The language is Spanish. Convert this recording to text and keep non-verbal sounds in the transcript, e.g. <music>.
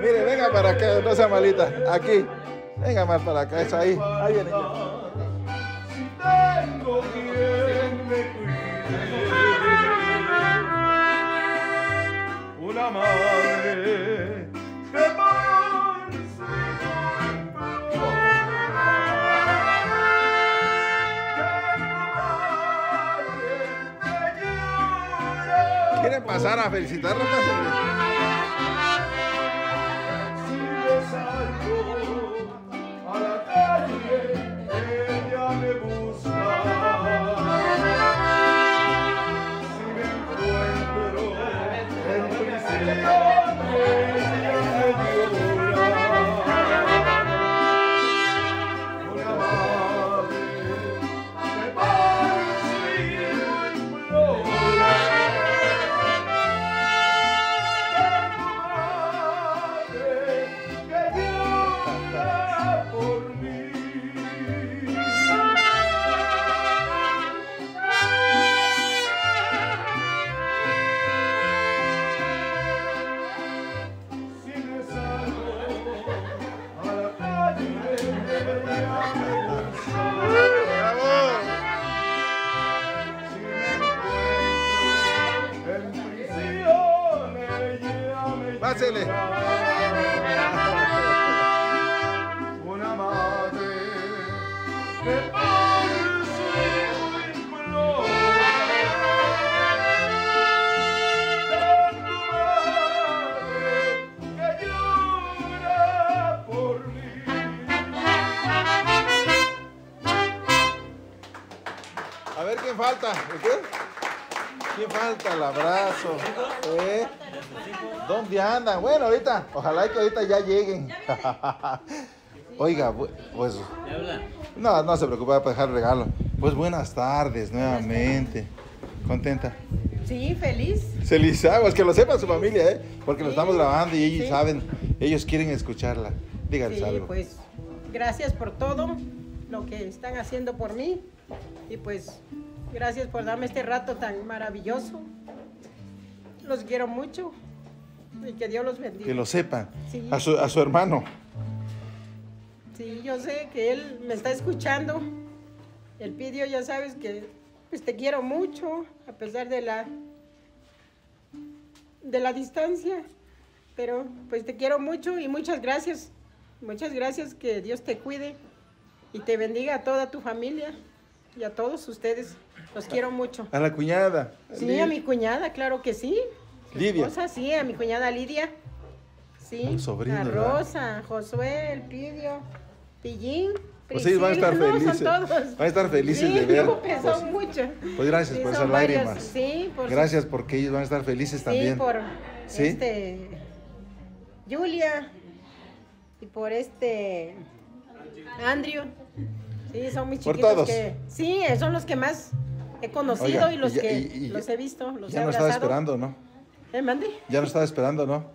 Mire, venga para acá, no sea malita. Aquí. Venga más para acá, eso ahí. Ahí viene. Si tengo quien ¿Quieren pasar a felicitarlo? Pásenle. Pásele. Una madre que por su hijo implora. Tanto madre que llora por mí. A ver quién falta. ¿Usted? ¿Quién falta? El abrazo. ¿Eh? ¿Dónde andan? Bueno, ahorita, ojalá que ahorita ya lleguen. <laughs> Oiga, pues. No, no se preocupe, voy a dejar el regalo. Pues buenas tardes nuevamente. ¿Contenta? Sí, feliz. Feliz, ah, pues que lo sepa su familia, ¿eh? Porque lo estamos grabando y ellos Sí. saben, ellos quieren escucharla. Díganles Sí, algo. pues gracias por todo lo que están haciendo por mí y pues gracias por darme este rato tan maravilloso. Los quiero mucho y que Dios los bendiga. Que lo sepan. Sí. A, su, a su hermano. Sí, yo sé que él me está escuchando. El pidió, ya sabes que pues te quiero mucho a pesar de la de la distancia, pero pues te quiero mucho y muchas gracias. Muchas gracias, que Dios te cuide y te bendiga a toda tu familia y a todos ustedes. Los quiero mucho. A la cuñada. Sí, a mi cuñada, claro que sí. Lidia. esposa, sí, a mi cuñada Lidia. Sí. A los sobrinos, A. Rosa, Josué, el Pidio, Pillín. Pues ellos van a estar no, felices. todos. Van a estar felices Sí, de ver. no, pues, Pues- son muchos. Pues gracias Sí, por esas varios, lágrimas. Sí, por Gracias porque ellos van a estar felices Sí, también. por ¿Sí? este Julia y por este Andrew. Sí, son mis Por chiquitos todos. que sí, son los que más he conocido Oiga, y los y ya- que y- y los he visto, los he Ya no estaba esperando, ¿no? ¿Eh, mande? Ya no estaba esperando, ¿no?